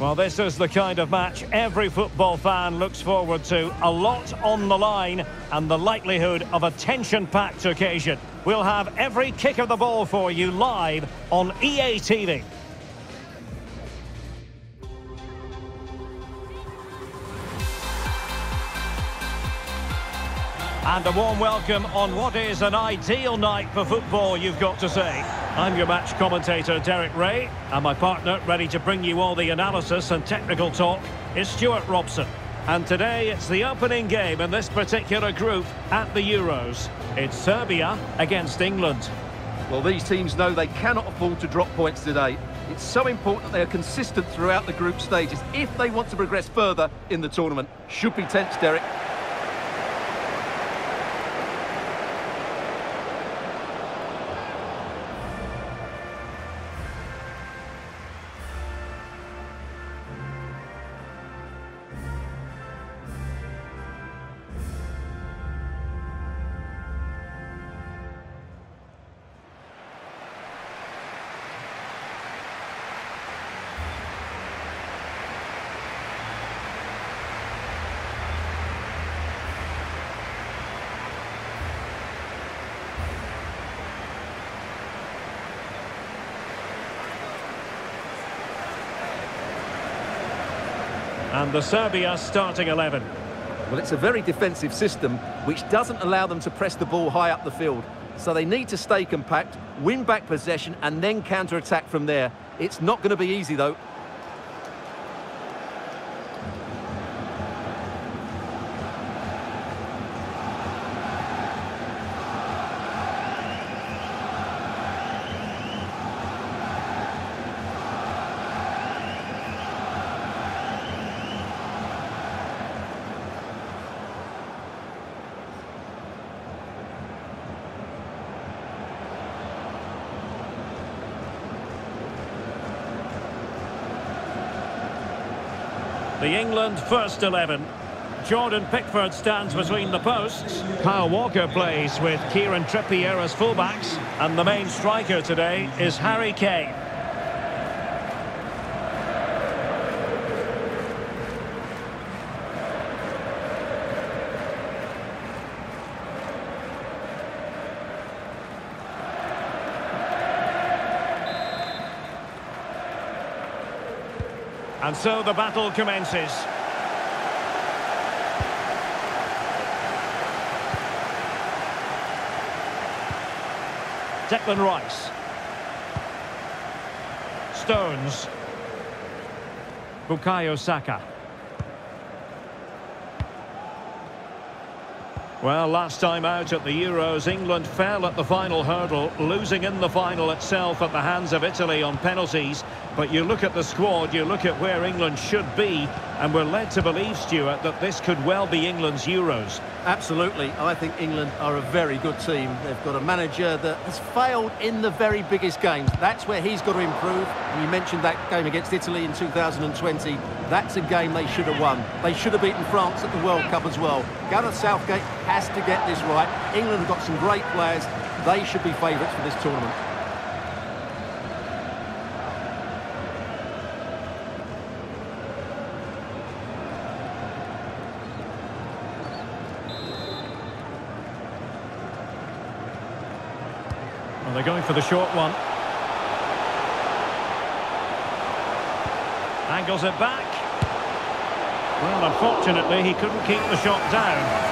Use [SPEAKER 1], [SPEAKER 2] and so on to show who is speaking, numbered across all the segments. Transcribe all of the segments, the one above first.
[SPEAKER 1] Well, this is the kind of match every football fan looks forward to. A lot on the line and the likelihood of a tension-packed occasion. We'll have every kick of the ball for you live on EA TV. And a warm welcome on what is an ideal night for football, you've got to say. I'm your match commentator, Derek Ray, and my partner, ready to bring you all the analysis and technical talk, is Stuart Robson. And today, it's the opening game in this particular group at the Euros. It's Serbia against England.
[SPEAKER 2] Well, these teams know they cannot afford to drop points today. It's so important that they are consistent throughout the group stages if they want to progress further in the tournament. Should be tense, Derek.
[SPEAKER 1] The Serbia starting 11.
[SPEAKER 2] Well, it's a very defensive system, which doesn't allow them to press the ball high up the field. So they need to stay compact, win back possession, and then counter-attack from there. It's not going to be easy, though.
[SPEAKER 1] The England first 11. Jordan Pickford stands between the posts. Kyle Walker plays with Kieran Trippier as fullbacks. And the main striker today is Harry Kane. And so the battle commences. Declan Rice. Stones. Bukayo Saka. Well, last time out at the Euros, England fell at the final hurdle, losing in the final itself at the hands of Italy on penalties. But you look at the squad, you look at where England should be, and we're led to believe, Stuart, that this could well be England's Euros.
[SPEAKER 2] Absolutely. I think England are a very good team. They've got a manager that has failed in the very biggest games. That's where he's got to improve. You mentioned that game against Italy in 2020. That's a game they should have won. They should have beaten France at the World Cup as well. Gareth Southgate has to get this right. England have got some great players. They should be favourites for this tournament.
[SPEAKER 1] Going for the short one. Angles it back. Well, unfortunately, he couldn't keep the shot down.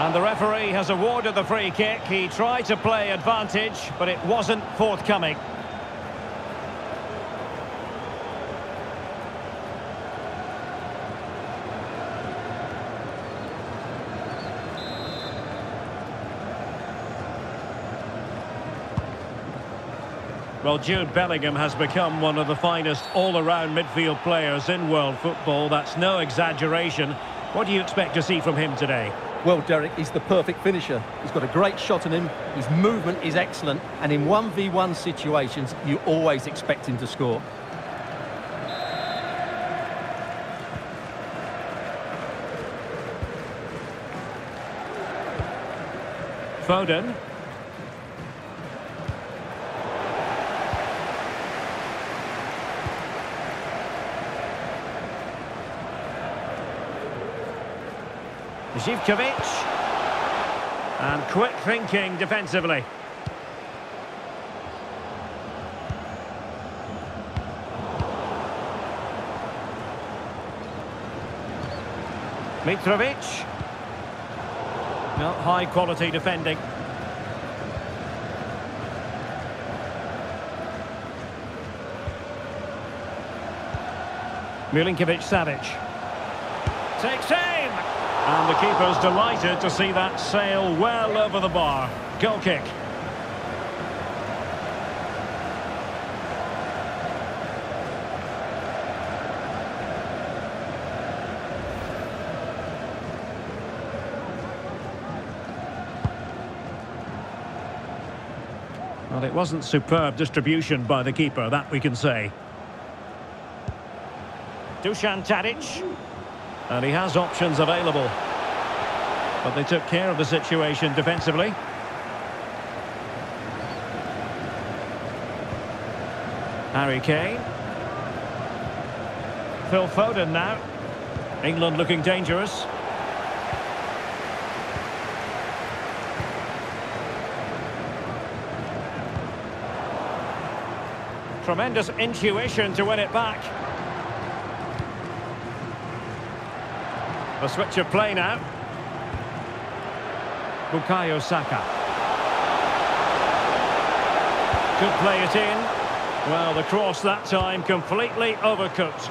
[SPEAKER 1] And the referee has awarded the free kick. He tried to play advantage, but it wasn't forthcoming. Well, Jude Bellingham has become one of the finest all-around midfield players in world football. That's no exaggeration. What do you expect to see from him today?
[SPEAKER 2] Well, Derek, he's the perfect finisher. He's got a great shot on him, his movement is excellent, and in 1v1 situations, you always expect him to score.
[SPEAKER 1] Foden. Zivkovic. And quick thinking defensively. Mitrovic. Not high quality defending. Milinkovic Savic. Takes aim! And the keeper's delighted to see that sail well over the bar. Goal kick. Well, it wasn't superb distribution by the keeper, that we can say. Dusan Tadic. And he has options available. But they took care of the situation defensively. Harry Kane. Phil Foden now. England looking dangerous. Tremendous intuition to win it back. A switch of play now. Bukayo Saka. Could play it in. Well, the cross that time completely overcooked.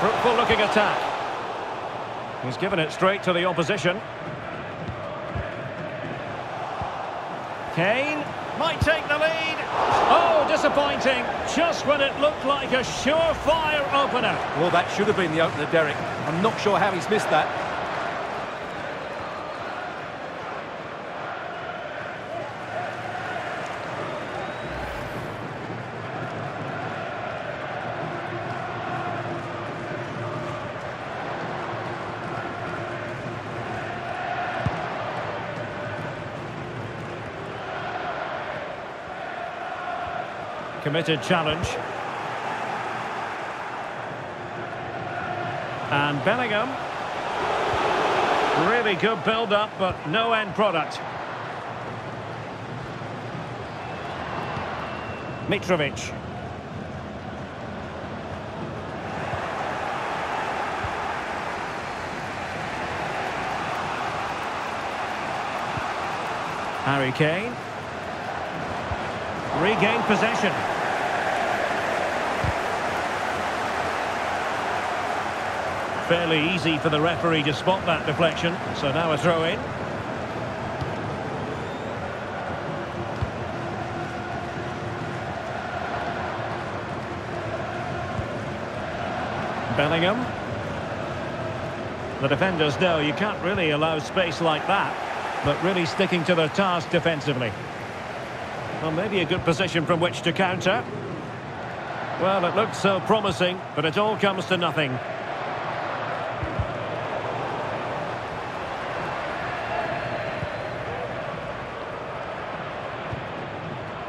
[SPEAKER 1] Fruitful looking attack. He's given it straight to the opposition. Kane might take the lead. Oh, disappointing. Just when it looked like a surefire opener.
[SPEAKER 2] Well, that should have been the opener, Derek. I'm not sure how he's missed that.
[SPEAKER 1] Committed challenge. And Bellingham. Really good build-up, but no end product. Mitrovic. Harry Kane. Regain possession. Fairly easy for the referee to spot that deflection. So now a throw in. Bellingham. The defenders know you can't really allow space like that, but really sticking to their task defensively. Well, maybe a good position from which to counter. Well, it looked so promising, but it all comes to nothing.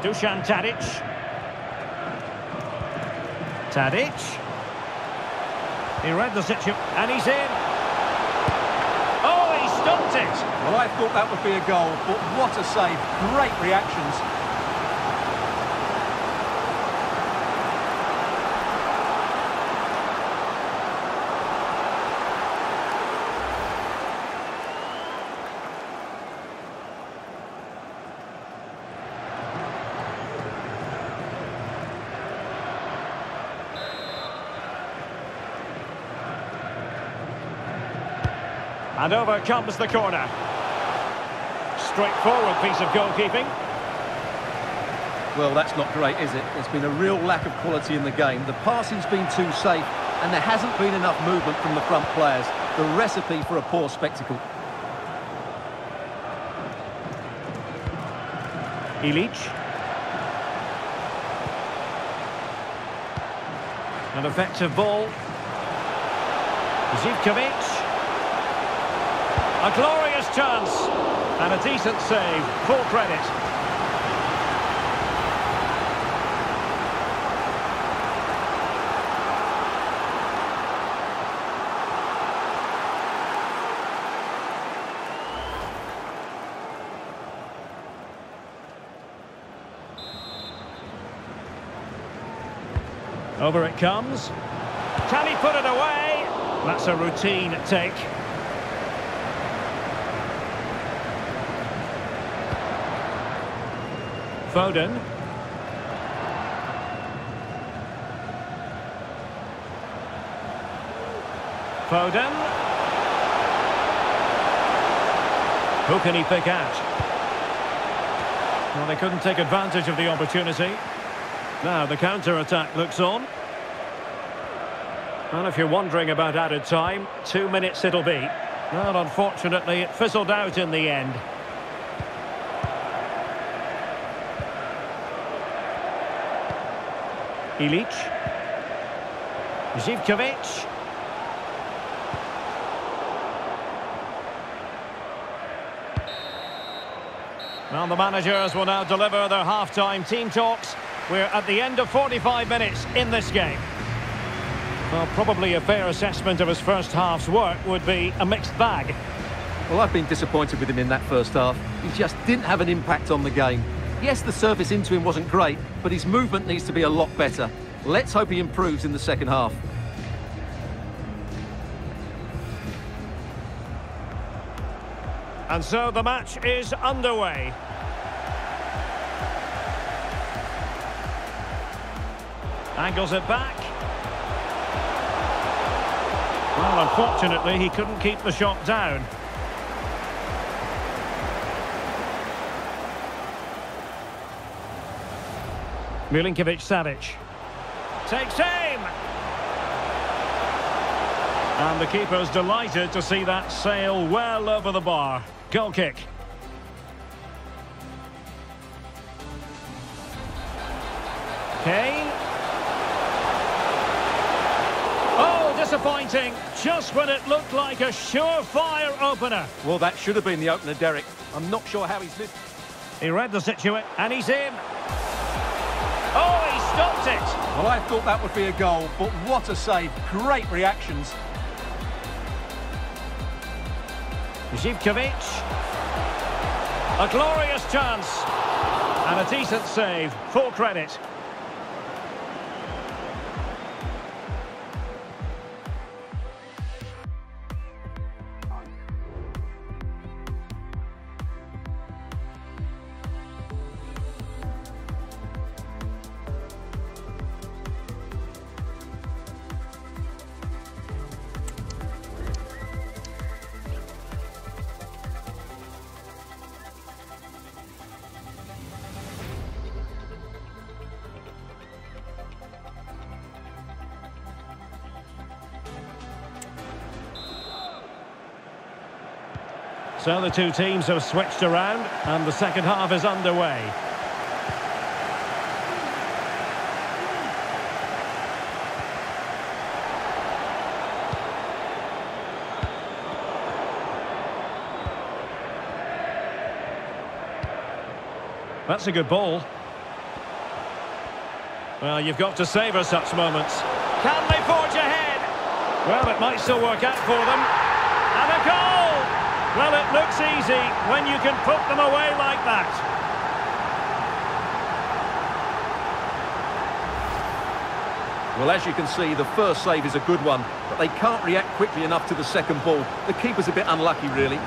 [SPEAKER 1] Dusan Tadic. Tadic. He read the situation, and he's in. Oh, he stumped it.
[SPEAKER 2] Well, I thought that would be a goal, but what a save. Great reactions.
[SPEAKER 1] And over comes the corner. Straightforward piece of goalkeeping.
[SPEAKER 2] Well, that's not great, is it? There's been a real lack of quality in the game. The passing's been too safe, and there hasn't been enough movement from the front players. The recipe for a poor spectacle.
[SPEAKER 1] Ilic. An effective ball. Zivkovic. A glorious chance. And a decent save. Full credit. Over it comes. Can he put it away? That's a routine take. Foden. Foden. Who can he pick out? Well, they couldn't take advantage of the opportunity. Now the counter-attack looks on. And if you're wondering about added time, two minutes it'll be. Well, unfortunately, it fizzled out in the end. Ilic. Zivkovic. Well, the managers will now deliver their half-time team talks. We're at the end of 45 minutes in this game. Well, probably a fair assessment of his first half's work would be a mixed bag.
[SPEAKER 2] Well, I've been disappointed with him in that first half. He just didn't have an impact on the game. Yes, the service into him wasn't great, but his movement needs to be a lot better. Let's hope he improves in the second half.
[SPEAKER 1] And so the match is underway. Angles it back. Well, unfortunately, he couldn't keep the shot down. Milinkovic-Savic. Takes aim! And the keeper's delighted to see that sail well over the bar. Goal kick. Kane. Oh, disappointing. Just when it looked like a surefire opener.
[SPEAKER 2] Well, that should have been the opener, Derek. I'm not sure how he's missed.
[SPEAKER 1] He read the situation, and he's in. Oh, he stopped it.
[SPEAKER 2] Well, I thought that would be a goal, but what a save. Great reactions.
[SPEAKER 1] Zivkovic. A glorious chance. And a decent save. Full credit. So the two teams have switched around and the second half is underway. That's a good ball. Well, you've got to savour such moments. Can they forge ahead? Well, it might still work out for them. Well, it looks easy when you can put them away like that.
[SPEAKER 2] Well, as you can see, the first save is a good one, but they can't react quickly enough to the second ball. The keeper's a bit unlucky, really.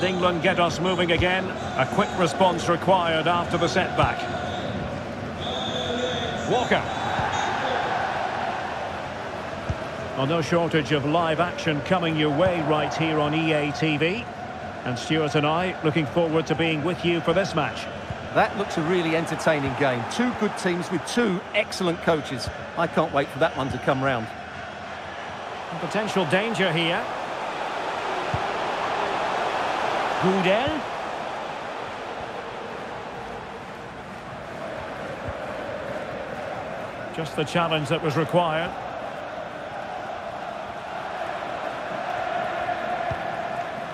[SPEAKER 1] And England get us moving again. A quick response required after the setback. Walker. Well, no shortage of live action coming your way right here on EA TV. And Stuart and I looking forward to being with you for this match.
[SPEAKER 2] That looks a really entertaining game. Two good teams with two excellent coaches. I can't wait for that one to come round.
[SPEAKER 1] Potential danger here. Gudelj. Just the challenge that was required.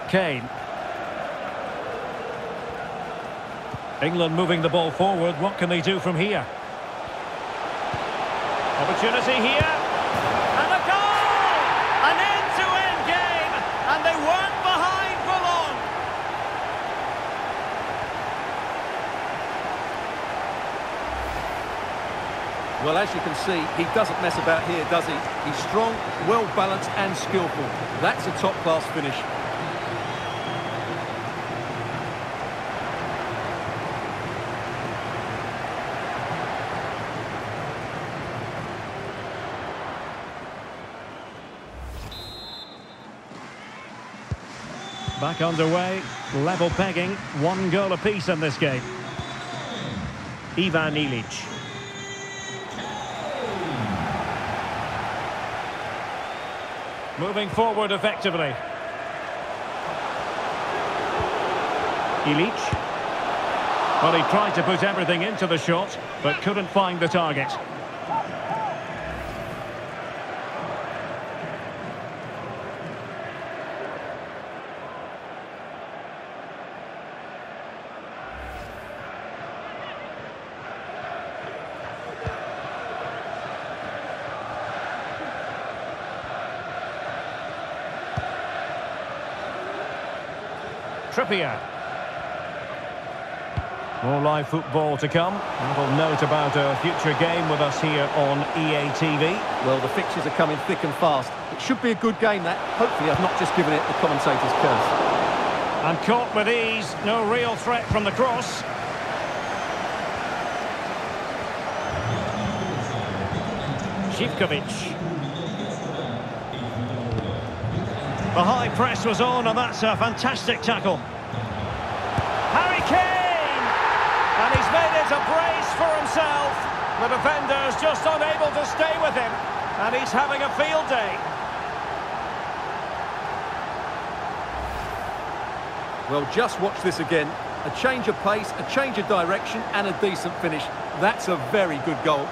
[SPEAKER 1] Kane. England moving the ball forward. What can they do from here? Opportunity here. And a goal! An end-to-end game. And they weren't behind for long.
[SPEAKER 2] Well, as you can see, he doesn't mess about here, does he? He's strong, well-balanced and skillful. That's a top-class finish.
[SPEAKER 1] Back underway, level pegging, one goal apiece in this game. Ivan Ilic. Moving forward effectively. Ilic. Well, he tried to put everything into the shot, but couldn't find the target. Trippier. More live football to come. A little note about a future game with us here on EA TV.
[SPEAKER 2] Well, the fixtures are coming thick and fast. It should be a good game, that. Hopefully I've not just given it the commentator's curse.
[SPEAKER 1] And caught with ease. No real threat from the cross. Zivkovic. The high press was on, and that's a fantastic tackle. Harry Kane! And he's made it a brace for himself. The defender's just unable to stay with him, and he's having a field day.
[SPEAKER 2] Well, just watch this again. A change of pace, a change of direction, and a decent finish. That's a very good goal.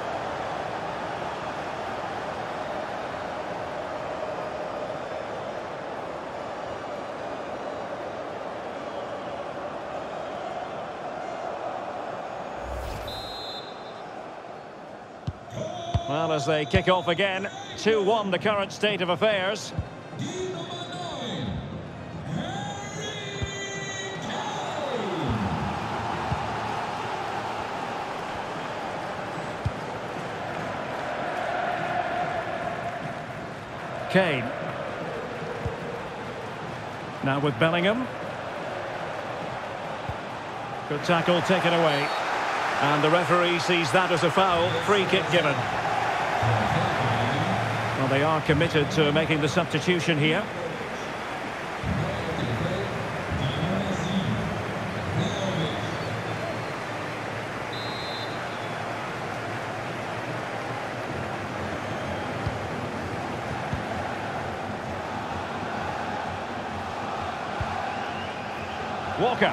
[SPEAKER 1] As they kick off again, 2-1 the current state of affairs. Kane. Now with Bellingham. Good tackle taken away. And the referee sees that as a foul. Free kick given. Well, they are committed to making the substitution here. Walker.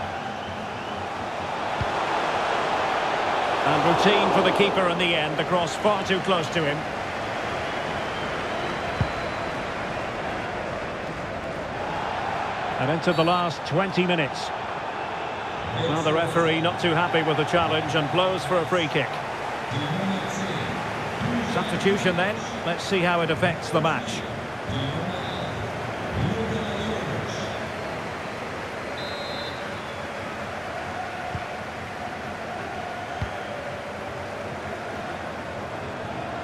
[SPEAKER 1] And the in the end. The cross far too close to him. And into the last 20 minutes. Well, the referee not too happy with the challenge and blows for a free kick. Substitution then. Let's see how it affects the match.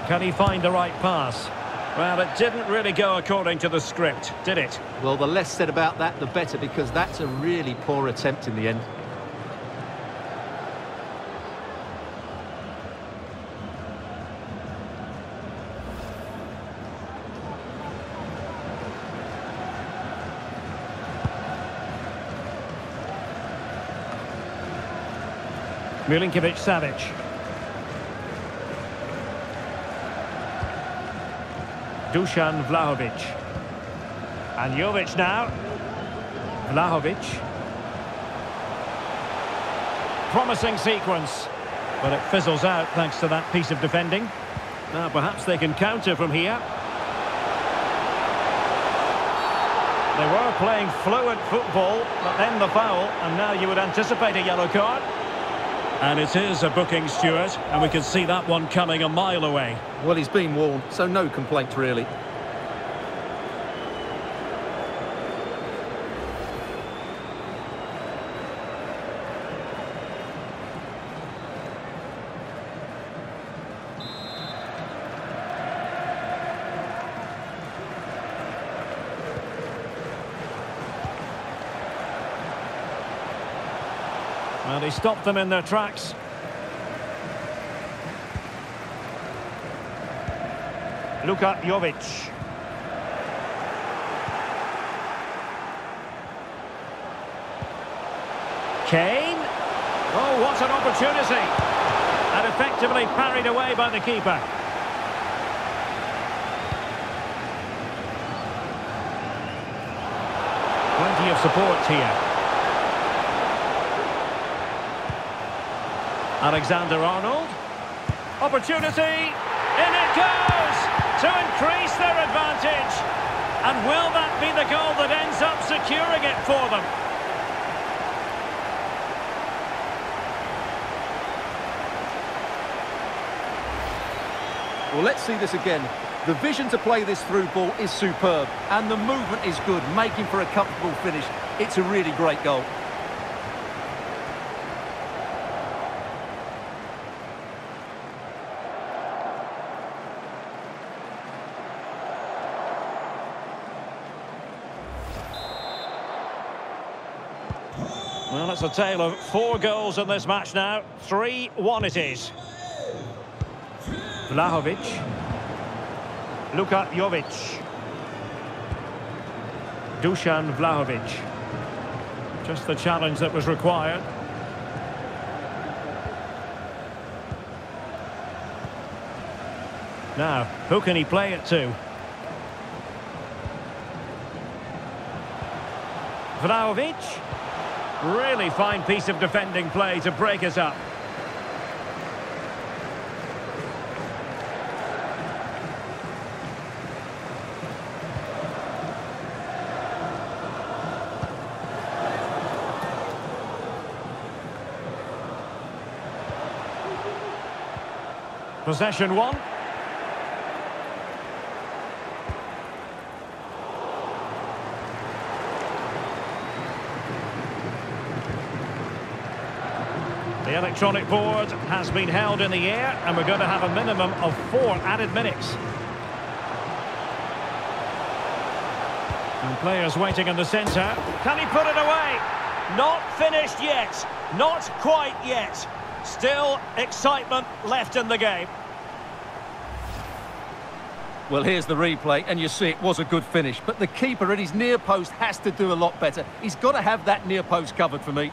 [SPEAKER 1] Can he find the right pass? Well, it didn't really go according to the script, did it?
[SPEAKER 2] Well, the less said about that, the better, because that's a really poor attempt in the end.
[SPEAKER 1] Milinkovic-Savic. Dusan Vlahovic. And Jovic now. Vlahovic. Promising sequence. But it fizzles out thanks to that piece of defending. Now perhaps they can counter from here. They were playing fluent football, but then the foul, and now you would anticipate a yellow card. And it is a booking, Stuart, and we can see that one coming a mile away.
[SPEAKER 2] Well, he's been warned, so no complaint really.
[SPEAKER 1] He stopped them in their tracks. Luka Jovic. Kane. Oh, what an opportunity. And effectively parried away by the keeper. Plenty of support here. Alexander-Arnold. Opportunity. In it goes! To increase their advantage. And will that be the goal that ends up securing it for them?
[SPEAKER 2] Well, let's see this again. The vision to play this through ball is superb, and the movement is good, making for a comfortable finish. It's a really great goal.
[SPEAKER 1] Tale of four goals in this match now. 3-1 it is. Vlahovic. Luka Jovic. Dusan Vlahovic. Just the challenge that was required. Now, who can he play it to? Vlahovic. Really fine piece of defending play to break us up. Possession won. The electronic board has been held in the air and we're going to have a minimum of four added minutes. And players waiting in the centre. Can he put it away? Not finished yet. Not quite yet. Still excitement left in the game.
[SPEAKER 2] Well, here's the replay, and you see it was a good finish. But the keeper at his near post has to do a lot better. He's got to have that near post covered for me.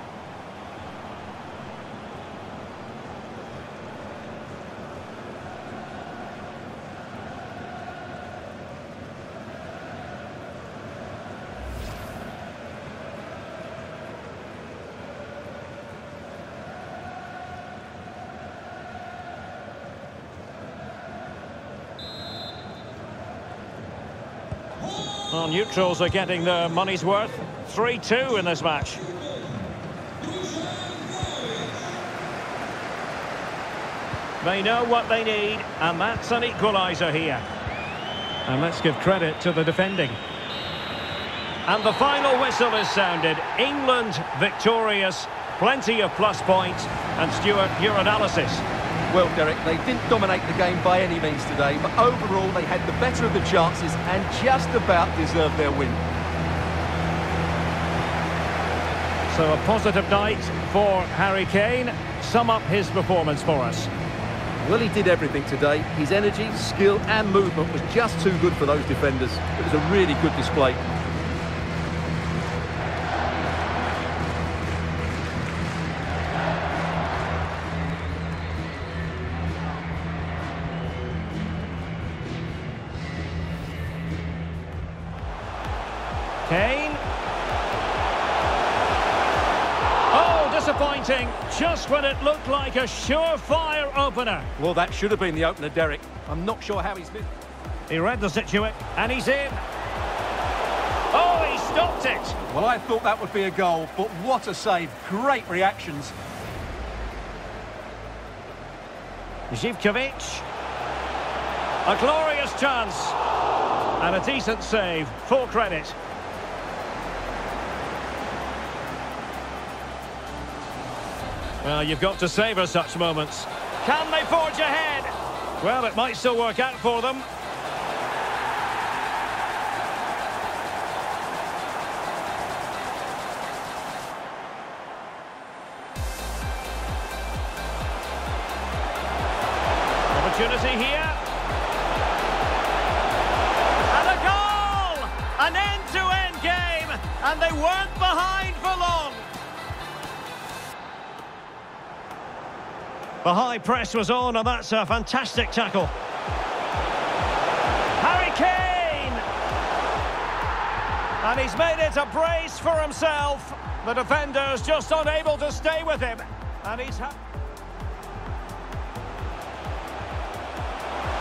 [SPEAKER 1] Neutrals are getting their money's worth. 3-2 in this match. They know what they need, and that's an equaliser here. And let's give credit to the defending. And the final whistle is sounded. England victorious. Plenty of plus points. And Stuart, your analysis.
[SPEAKER 2] Well, Derek, they didn't dominate the game by any means today, but overall they had the better of the chances and just about deserved their win.
[SPEAKER 1] So a positive night for Harry Kane. Sum up his performance for us.
[SPEAKER 2] Well, he did everything today. His energy, skill and movement was just too good for those defenders. It was a really good display.
[SPEAKER 1] It looked like a surefire opener.
[SPEAKER 2] Well, that should have been the opener, Derek. I'm not sure how he's missed.
[SPEAKER 1] He read the situation, and he's in. Oh, he stopped it.
[SPEAKER 2] Well, I thought that would be a goal, but what a save. Great reactions.
[SPEAKER 1] Zivkovic. A glorious chance. And a decent save. Full credit. Well, you've got to savour such moments. Can they forge ahead? Well, it might still work out for them. Opportunity here. And a goal! An end-to-end -end game, and they weren't behind for long. The high press was on, and that's a fantastic tackle. Harry Kane! And he's made it a brace for himself. The defender's just unable to stay with him. And he's...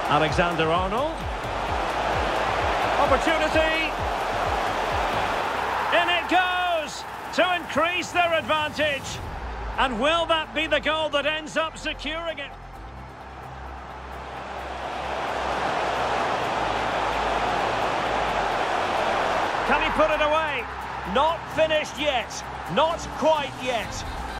[SPEAKER 1] Alexander-Arnold. Opportunity. In it goes to increase their advantage. And will that be the goal that ends up securing it? Can he put it away? Not finished yet. Not quite yet.